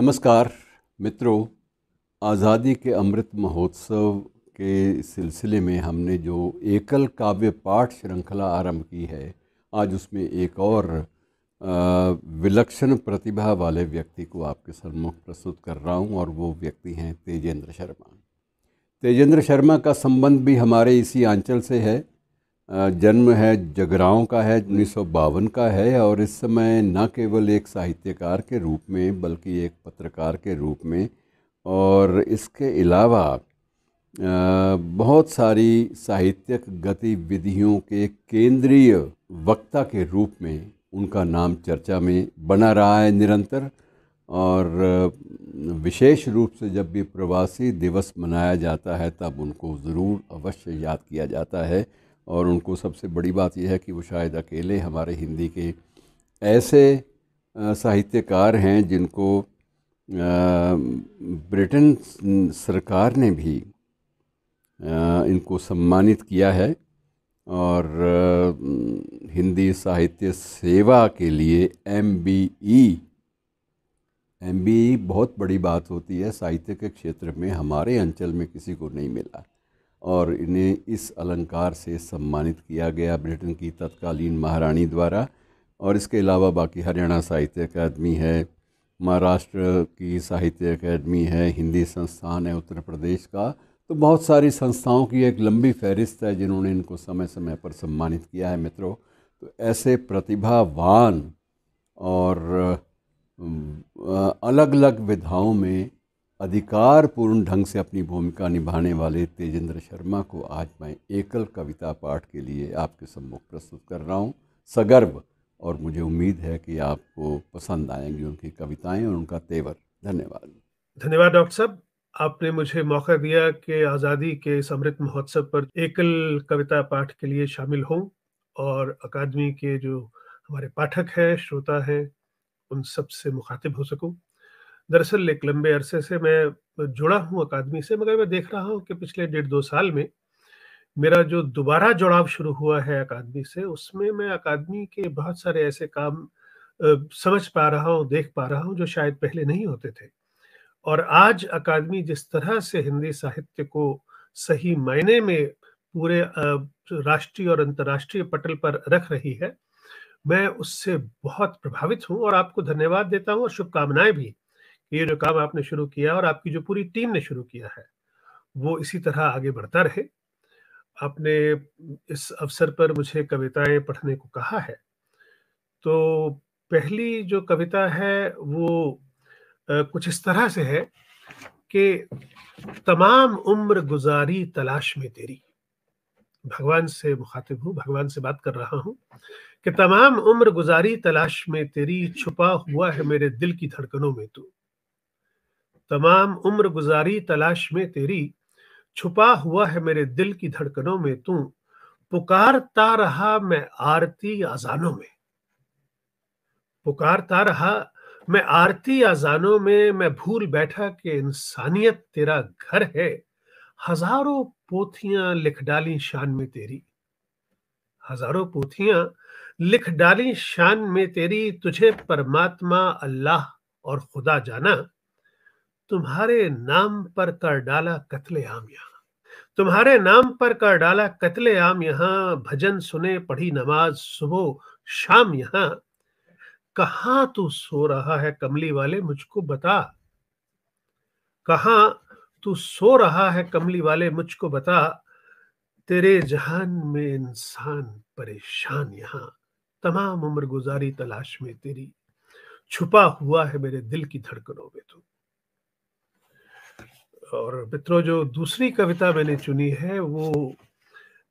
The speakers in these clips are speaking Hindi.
नमस्कार, मित्रों। आज़ादी के अमृत महोत्सव के सिलसिले में हमने जो एकल काव्य पाठ श्रृंखला आरंभ की है, आज उसमें एक और विलक्षण प्रतिभा वाले व्यक्ति को आपके सम्मुख प्रस्तुत कर रहा हूँ और वो व्यक्ति हैं तेजेंद्र शर्मा। तेजेंद्र शर्मा का संबंध भी हमारे इसी आंचल से है। जन्म है जगराओं का है, उन्नीस सौ बावन का है और इस समय न केवल एक साहित्यकार के रूप में, बल्कि एक पत्रकार के रूप में और इसके अलावा बहुत सारी साहित्यिक गतिविधियों के केंद्रीय वक्ता के रूप में उनका नाम चर्चा में बना रहा है निरंतर और विशेष रूप से जब भी प्रवासी दिवस मनाया जाता है तब उनको ज़रूर अवश्य याद किया जाता है। और उनको सबसे बड़ी बात यह है कि वो शायद अकेले हमारे हिंदी के ऐसे साहित्यकार हैं जिनको ब्रिटेन सरकार ने भी इनको सम्मानित किया है और हिंदी साहित्य सेवा के लिए M B E M B बहुत बड़ी बात होती है साहित्य के क्षेत्र में हमारे अंचल में किसी को नहीं मिला। और इन्हें इस अलंकार से सम्मानित किया गया ब्रिटेन की तत्कालीन महारानी द्वारा। और इसके अलावा बाकी हरियाणा साहित्य अकादमी है, महाराष्ट्र की साहित्य अकादमी है, हिंदी संस्थान है, उत्तर प्रदेश का। तो बहुत सारी संस्थाओं की एक लंबी फहरिस्त है जिन्होंने इनको समय समय पर सम्मानित किया है मित्रों। तो ऐसे प्रतिभावान और अलग अलग विधाओं में अधिकार पूर्ण ढंग से अपनी भूमिका निभाने वाले तेजेंद्र शर्मा को आज मैं एकल कविता पाठ के लिए आपके सम्मुख प्रस्तुत कर रहा हूँ। सगर्व, और मुझे उम्मीद है कि आपको पसंद आएँगी उनकी कविताएँ और उनका तेवर। धन्यवाद। धन्यवाद, डॉक्टर साहब। आपने मुझे मौका दिया कि आज़ादी के समृत महोत्सव पर एकल कविता पाठ के लिए शामिल हों और अकादमी के जो हमारे पाठक हैं, श्रोता हैं, उन सबसे मुखातिब हो सकूँ। दरअसल एक लंबे अरसे से मैं जुड़ा हूँ अकादमी से, मगर मैं देख रहा हूँ कि पिछले डेढ़ दो साल में मेरा जो दोबारा जुड़ाव शुरू हुआ है अकादमी से, उसमें मैं अकादमी के बहुत सारे ऐसे काम समझ पा रहा हूँ, देख पा रहा हूँ, जो शायद पहले नहीं होते थे। और आज अकादमी जिस तरह से हिंदी साहित्य को सही मायने में पूरे राष्ट्रीय और अंतर्राष्ट्रीय पटल पर रख रही है, मैं उससे बहुत प्रभावित हूँ और आपको धन्यवाद देता हूँ और शुभकामनाएँ भी। ये जो काम आपने शुरू किया और आपकी जो पूरी टीम ने शुरू किया है, वो इसी तरह आगे बढ़ता रहे। आपने इस अवसर पर मुझे कविताएँ पढ़ने को कहा है। तो पहली जो कविता है, वो कुछ इस तरह से है कि, तमाम उम्र गुजारी तलाश में तेरी। भगवान से मुखातिब हूँ, भगवान से बात कर रहा हूँ कि, तमाम उम्र गुजारी तलाश में तेरी, छुपा हुआ है मेरे दिल की धड़कनों में तू। तमाम उम्र गुजारी तलाश में तेरी, छुपा हुआ है मेरे दिल की धड़कनों में तू, पुकारता रहा मैं आरती अजानों में। पुकारता रहा मैं आरती अजानों में, मैं भूल बैठा कि इंसानियत तेरा घर है, हज़ारों पोथियाँ लिख डाली शान में तेरी। हज़ारों पोथियाँ लिख डाली शान में तेरी, तुझे परमात्मा अल्लाह और खुदा जाना तुम्हारे नाम पर कर डाला कत्ले आम यहाँ। तुम्हारे नाम पर कर डाला कत्ले आम यहाँ, भजन सुने, पढ़ी नमाज़, सुबह, शाम यहाँ। कहा तू सो रहा है कमली वाले, मुझको बता। कहा तू सो रहा है कमली वाले, मुझको बता। तेरे जहान में इंसान परेशान यहाँ। तमाम उम्र गुजारी तलाश में तेरी। छुपा हुआ है मेरे दिल की धड़कनों में तू। और मित्रों, जो दूसरी कविता मैंने चुनी है, वो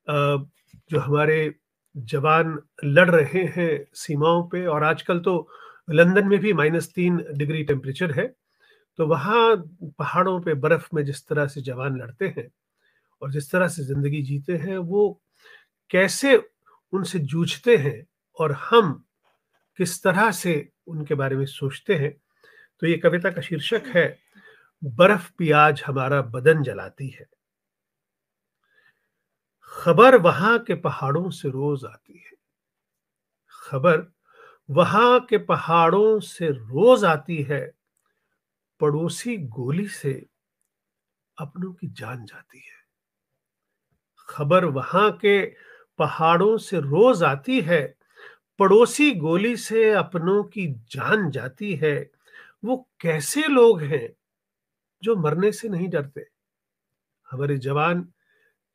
जो हमारे जवान लड़ रहे हैं सीमाओं पे, और आजकल तो लंदन में भी माइनस तीन डिग्री टेम्परेचर है तो वहाँ पहाड़ों पे, बर्फ़ में जिस तरह से जवान लड़ते हैं, और जिस तरह से ज़िंदगी जीते हैं, वो कैसे उनसे जूझते हैं, और हम किस तरह से उनके बारे में सोचते हैं तो ये कविता का शीर्षक है बर्फ़ आज हमारा बदन जलाती है। खबर वहाँ के पहाड़ों से रोज आती है। खबर वहाँ के पहाड़ों से रोज आती है। पड़ोसी गोली से अपनों की जान जाती है। खबर वहाँ के पहाड़ों से रोज आती है। पड़ोसी गोली से अपनों की जान जाती है। वो कैसे लोग हैं? जो मरने से नहीं डरते। हमारे जवान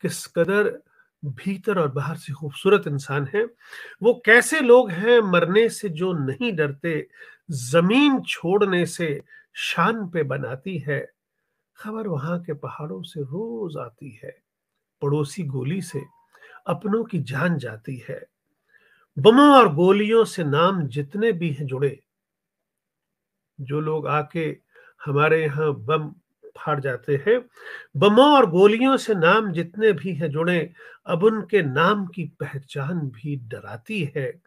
किस कदर भीतर और बाहर से खूबसूरत इंसान हैं, वो कैसे लोग हैं मरने से जो नहीं डरते, ज़मीन छोड़ने से शान पे बनाती है। खबर वहाँ के पहाड़ों से रोज आती है, पड़ोसी गोली से अपनों की जान जाती है। बमों और गोलियों से नाम जितने भी हैं जुड़े, जो लोग आके हमारे यहाँ बम फाड़ जाते हैं। बमों और गोलियों से नाम जितने भी हैं जुड़े, अब उनके नाम की पहचान भी डराती है।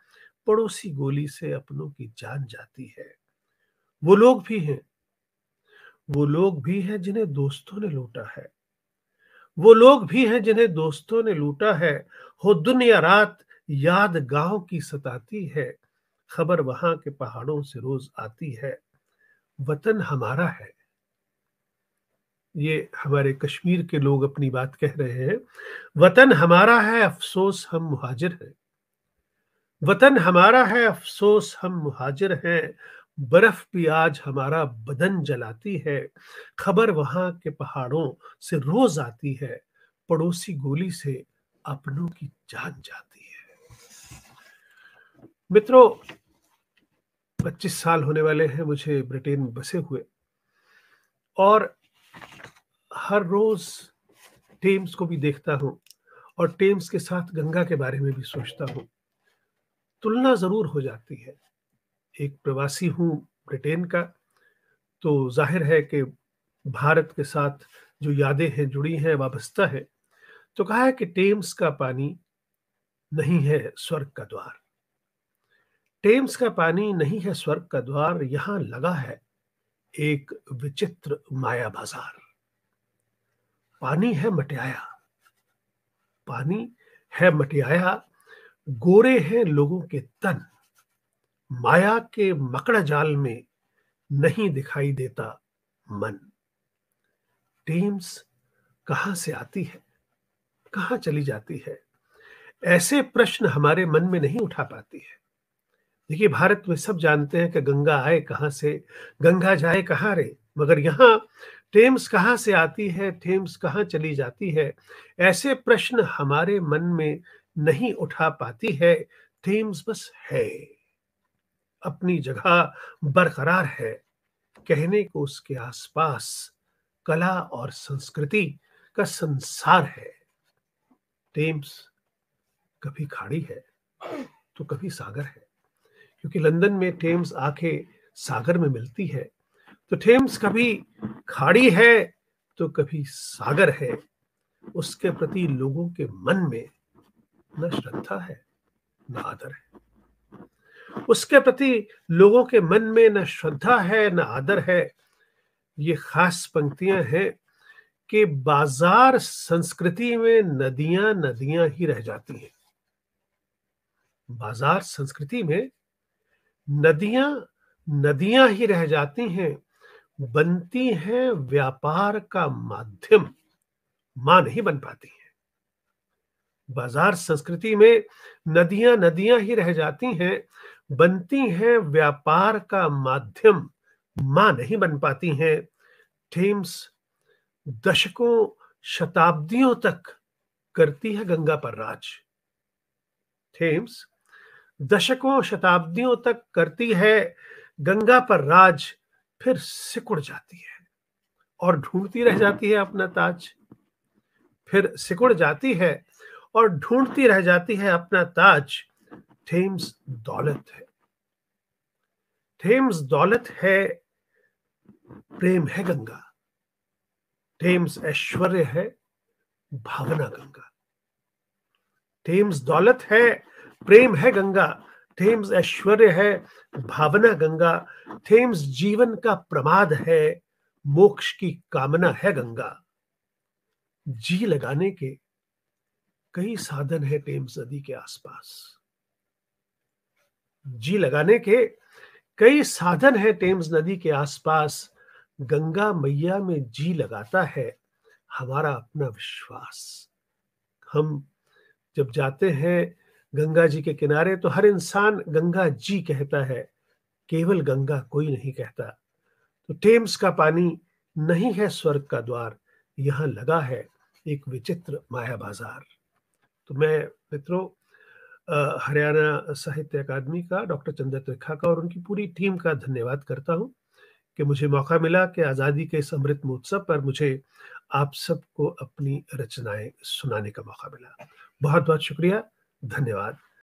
पड़ोसी गोली से अपनों की जान जाती है। वो लोग भी हैं। वो लोग भी हैं जिन्हें दोस्तों ने लूटा है। वो लोग भी हैं जिन्हें दोस्तों ने लूटा है। हो दुनिया रात याद गाँव की सताती है। खबर वहाँ के पहाड़ों से रोज आती है। वतन हमारा है। ये हमारे कश्मीर के लोग अपनी बात कह रहे हैं। वतन हमारा है, अफसोस हम मुहाजिर हैं। वतन हमारा है, अफसोस हम मुहाजिर हैं। बर्फ़ भी आज हमारा बदन जलाती है। खबर वहाँ के पहाड़ों से रोज आती है। पड़ोसी गोली से अपनों की जान जाती है। मित्रों 25 साल होने वाले हैं, मुझे ब्रिटेन में बसे हुए। और हर रोज टेम्स को भी देखता हूँ और टेम्स के साथ गंगा के बारे में भी सोचता हूँ। तुलना ज़रूर हो जाती है। एक प्रवासी हूँ ब्रिटेन का तो ज़ाहिर है कि भारत के साथ जो यादें हैं, जुड़ी हैं, वाबस्ता है तो कहा है कि टेम्स का पानी नहीं है स्वर्ग का द्वार। टेम्स का पानी नहीं है स्वर्ग का द्वार, यहाँ लगा है एक विचित्र माया बाज़ार। पानी है मटियाया, पानी है मटियाया, गोरे हैं लोगों के तन। माया के मकड़ जाल में नहीं दिखाई देता मन। टीम्स कहाँ से आती है? कहाँ चली जाती है? ऐसे प्रश्न हमारे मन में नहीं उठा पाती है। देखिए, भारत में सब जानते हैं कि गंगा आए कहाँ से? गंगा जाए कहाँ रे? मगर यहाँ टेम्स कहाँ से आती है? टेम्स कहाँ चली जाती है? ऐसे प्रश्न हमारे मन में नहीं उठा पाती है। टेम्स बस है। अपनी जगह बरकरार है। कहने को उसके आसपास कला और संस्कृति का संसार है। टेम्स कभी खाड़ी है तो कभी सागर है। क्योंकि लंदन में टेम्स आके सागर में मिलती है। तो टेम्स कभी खाड़ी है तो कभी सागर है। उसके प्रति लोगों के मन में न श्रद्धा है, न आदर है। उसके प्रति लोगों के मन में न श्रद्धा है, न आदर है। ये खास पंक्तियाँ हैं कि बाज़ार संस्कृति में नदियाँ नदियाँ ही रह जाती हैं। बाज़ार संस्कृति में नदियाँ नदियाँ ही रह जाती हैं, बनती हैं व्यापार का माध्यम, माँ नहीं बन पाती है। बाज़ार संस्कृति में नदियाँ नदियाँ ही रह जाती हैं, बनती हैं व्यापार का माध्यम, माँ नहीं बन पाती हैं। थेम्स दशकों, शताब्दियों तक करती है गंगा पर राज। थेम्स दशकों शताब्दियों तक करती है, गंगा पर राज फिर सिकुड़ जाती है और ढूंढती रह जाती है अपना ताज। फिर सिकुड़ जाती है और ढूंढती रह जाती है अपना ताज। थेम्स दौलत है। थेम्स दौलत है, प्रेम है गंगा। थेम्स ऐश्वर्य है, भावना गंगा। थेम्स दौलत है प्रेम है गंगा, थेम्स ऐश्वर्य है, भावना गंगा, थेम्स जीवन का प्रमाद है, मोक्ष की कामना है गंगा। जी लगाने के कई साधन है टेम्स नदी के आसपास। जी लगाने के कई साधन है टेम्स नदी के आसपास। गंगा मैया में जी लगाता है हमारा अपना विश्वास। हम जब जाते हैं गंगा जी के किनारे तो हर इंसान गंगा जी कहता है। केवल गंगा कोई नहीं कहता। तो टेम्स का पानी नहीं है स्वर्ग का द्वार, यहाँ लगा है एक विचित्र माया बाज़ार। तो मैं, मित्रों हरियाणा साहित्य अकादमी का डॉक्टर चंद्र त्रिखा का और उनकी पूरी टीम का धन्यवाद करता हूँ कि मुझे मौका मिला कि आज़ादी के समृद्ध महोत्सव पर मुझे आप सबको अपनी रचनाएँ सुनाने का मौका मिला। बहुत बहुत शुक्रिया। धन्यवाद।